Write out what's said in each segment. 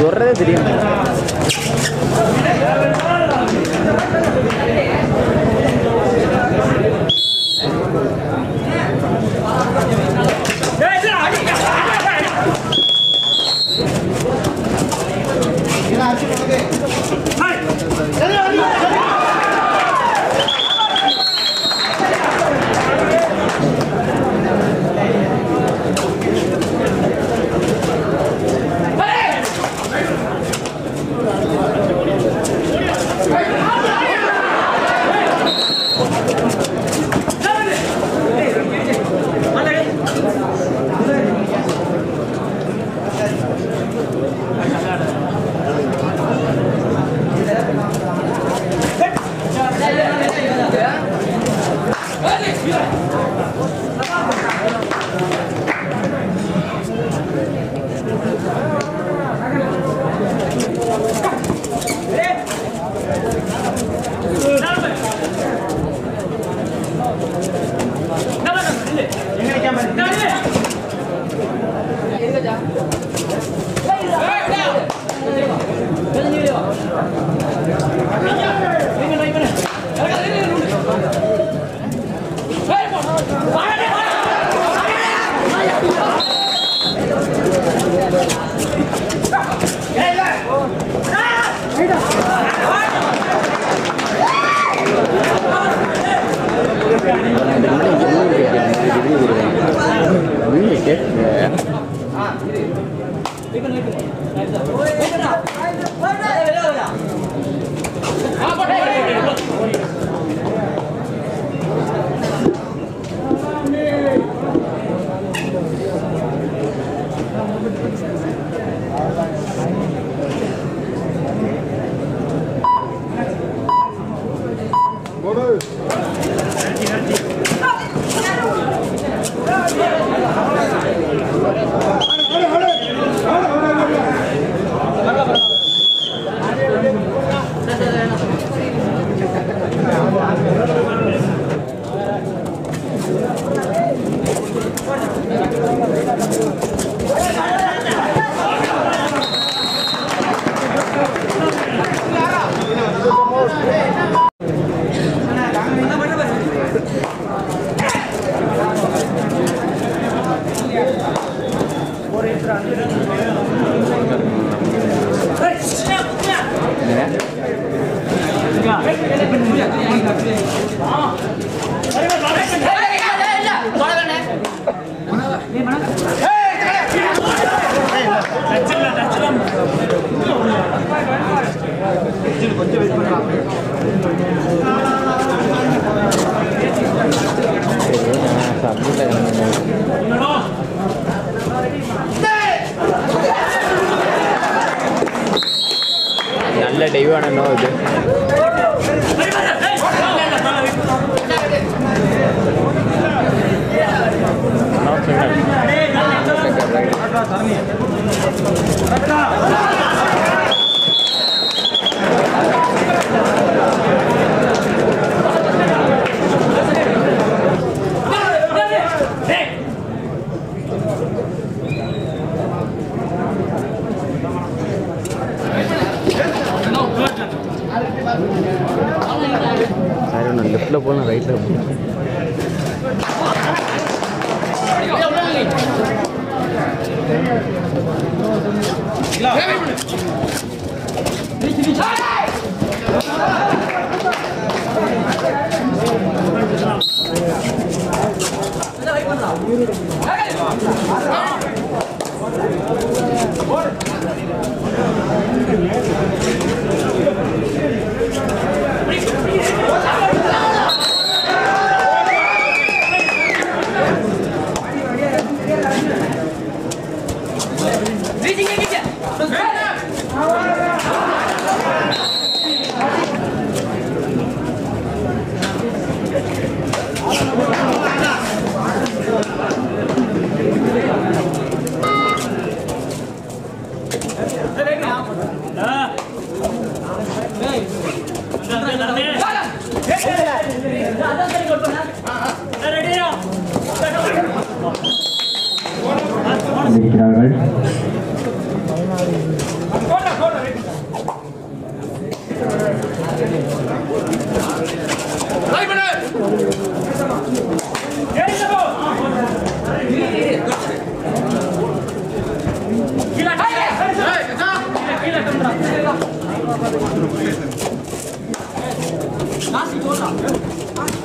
Gorre de கொஞ்சம் wait பண்ணலாம் നല്ല ഇത് லெஃப்ட்டில் போகலாம் ரைட்டில் போகலாம் இருக்கிறார்கள் 拿起多少？拿起。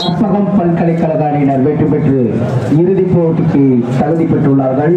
கற்பகம் பல்கலைக்கழக அணியினர் வெற்றி பெற்று இறுதிப் போட்டிக்கு தகுதி பெற்றுள்ளார்கள்.